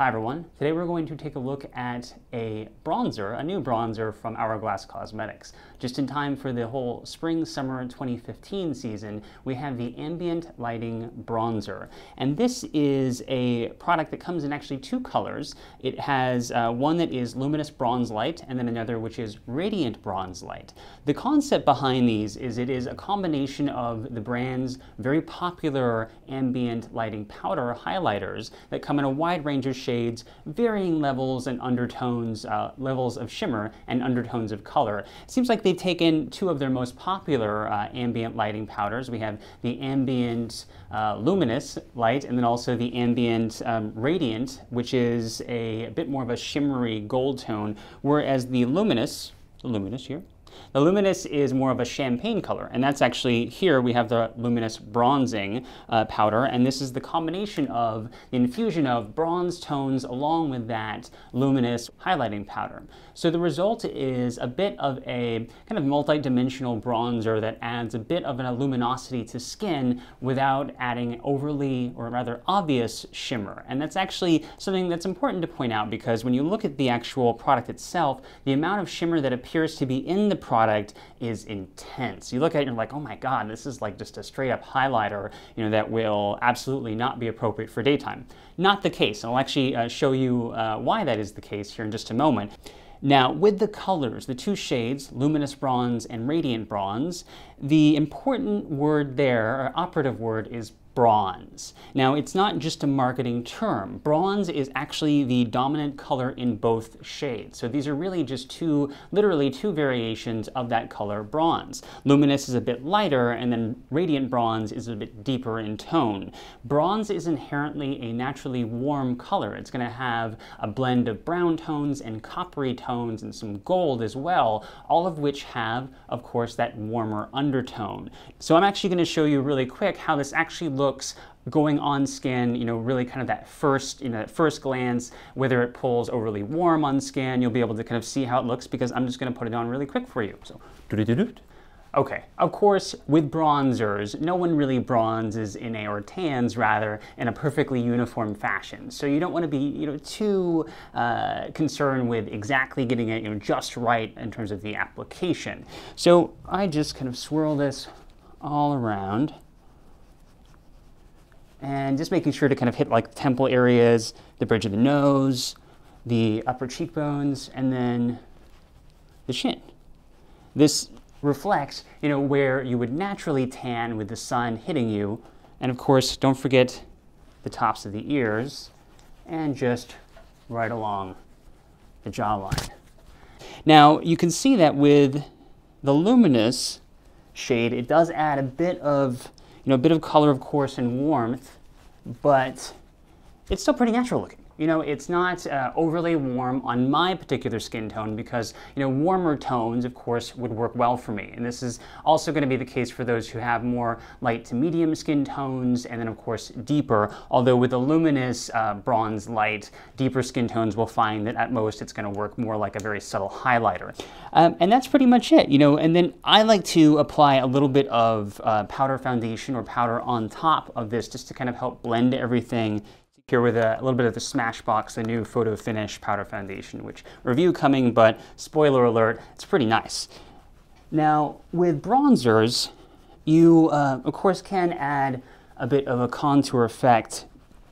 Hi everyone, today we're going to take a look at a bronzer, a new bronzer from Hourglass Cosmetics. Just in time for the whole spring summer 2015 season, we have the Ambient Lighting Bronzer. And this is a product that comes in actually two colors. It has uh, one that is Luminous Bronze Light and then another which is Radiant Bronze Light. The concept behind these is it is a combination of the brand's very popular ambient lighting powder highlighters that come in a wide range of shades shades, varying levels and undertones, uh, levels of shimmer and undertones of color. It seems like they've taken two of their most popular uh, ambient lighting powders. We have the ambient uh, luminous light and then also the ambient um, radiant, which is a, a bit more of a shimmery gold tone, whereas the luminous, luminous here, the luminous is more of a champagne color, and that's actually here we have the luminous bronzing uh, powder, and this is the combination of the infusion of bronze tones along with that luminous highlighting powder. So the result is a bit of a kind of multi-dimensional bronzer that adds a bit of an luminosity to skin without adding overly or rather obvious shimmer. And that's actually something that's important to point out because when you look at the actual product itself, the amount of shimmer that appears to be in the product is intense. You look at it and you're like, oh my God, this is like just a straight up highlighter, you know, that will absolutely not be appropriate for daytime. Not the case. I'll actually uh, show you uh, why that is the case here in just a moment. Now, with the colors, the two shades, luminous bronze and radiant bronze, the important word there, or operative word, is bronze. Now, it's not just a marketing term. Bronze is actually the dominant color in both shades. So these are really just two, literally two variations of that color bronze. Luminous is a bit lighter, and then radiant bronze is a bit deeper in tone. Bronze is inherently a naturally warm color. It's going to have a blend of brown tones and coppery tones and some gold as well, all of which have, of course, that warmer undertone. So I'm actually going to show you really quick how this actually looks going on skin, you know, really kind of that first, you know, that first glance, whether it pulls overly warm on skin, you'll be able to kind of see how it looks because I'm just going to put it on really quick for you. So, Okay, of course, with bronzers, no one really bronzes in a, or tans rather, in a perfectly uniform fashion. So you don't want to be, you know, too uh, concerned with exactly getting it, you know, just right in terms of the application. So I just kind of swirl this all around and just making sure to kind of hit like temple areas, the bridge of the nose, the upper cheekbones, and then the chin. This reflects, you know, where you would naturally tan with the sun hitting you. And of course, don't forget the tops of the ears and just right along the jawline. Now, you can see that with the luminous shade, it does add a bit of you know, a bit of color, of course, and warmth, but it's still pretty natural looking. You know, it's not uh, overly warm on my particular skin tone because, you know, warmer tones, of course, would work well for me. And this is also going to be the case for those who have more light to medium skin tones and then, of course, deeper. Although with a luminous uh, bronze light, deeper skin tones will find that at most it's going to work more like a very subtle highlighter. Um, and that's pretty much it, you know. And then I like to apply a little bit of uh, powder foundation or powder on top of this just to kind of help blend everything here with a, a, little bit of the Smashbox, the new Photo Finish Powder Foundation, which review coming, but spoiler alert, it's pretty nice. Now, with bronzers, you, uh, of course, can add a bit of a contour effect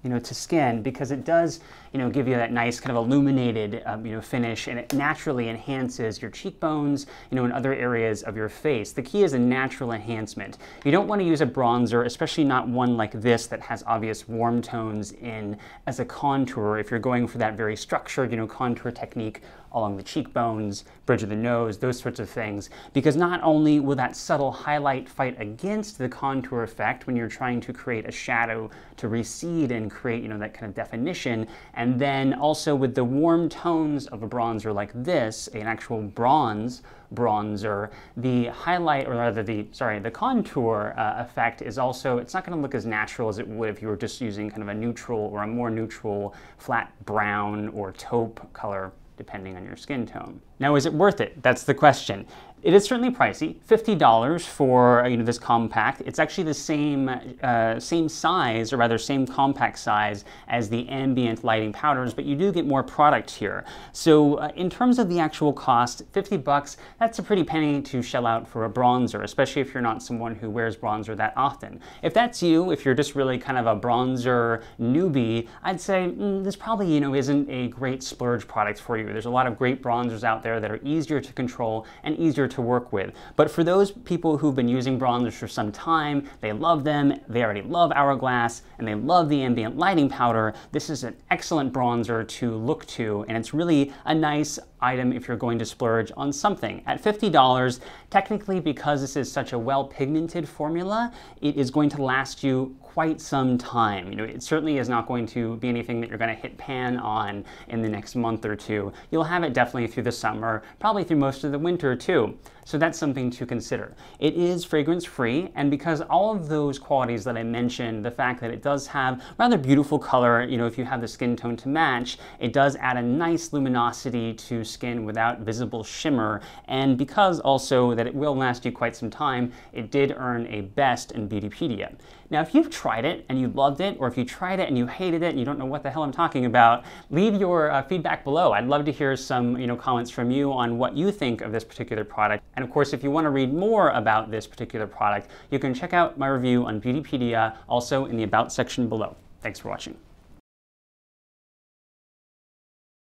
you know, to skin because it does, you know, give you that nice kind of illuminated, um, you know, finish and it naturally enhances your cheekbones, you know, in other areas of your face. The key is a natural enhancement. You don't want to use a bronzer, especially not one like this that has obvious warm tones in as a contour if you're going for that very structured, you know, contour technique along the cheekbones, bridge of the nose, those sorts of things. Because not only will that subtle highlight fight against the contour effect when you're trying to create a shadow to recede and create, you know, that kind of definition, and then also with the warm tones of a bronzer like this, an actual bronze bronzer, the highlight, or rather the, sorry, the contour uh, effect is also, it's not gonna look as natural as it would if you were just using kind of a neutral or a more neutral flat brown or taupe color depending on your skin tone. Now, is it worth it? That's the question. It is certainly pricey, $50 for you know, this compact. It's actually the same, uh, same size, or rather same compact size as the ambient lighting powders, but you do get more product here. So uh, in terms of the actual cost, 50 bucks, that's a pretty penny to shell out for a bronzer, especially if you're not someone who wears bronzer that often. If that's you, if you're just really kind of a bronzer newbie, I'd say mm, this probably you know isn't a great splurge product for you. There's a lot of great bronzers out there that are easier to control and to work with. But for those people who've been using bronzers for some time, they love them, they already love Hourglass, and they love the ambient lighting powder, this is an excellent bronzer to look to, and it's really a nice item if you're going to splurge on something. At $50, technically because this is such a well-pigmented formula, it is going to last you quite some time. You know, it certainly is not going to be anything that you're going to hit pan on in the next month or two. You'll have it definitely through the summer, probably through most of the winter too. So that's something to consider. It is fragrance free, and because all of those qualities that I mentioned, the fact that it does have rather beautiful color, you know, if you have the skin tone to match, it does add a nice luminosity to skin without visible shimmer, and because also that it will last you quite some time, it did earn a best in Beautypedia. Now, if you've tried it and you loved it, or if you tried it and you hated it and you don't know what the hell I'm talking about, leave your uh, feedback below. I'd love to hear some you know, comments from you on what you think of this particular product. And of course, if you want to read more about this particular product, you can check out my review on Beautypedia, also in the About section below. Thanks for watching.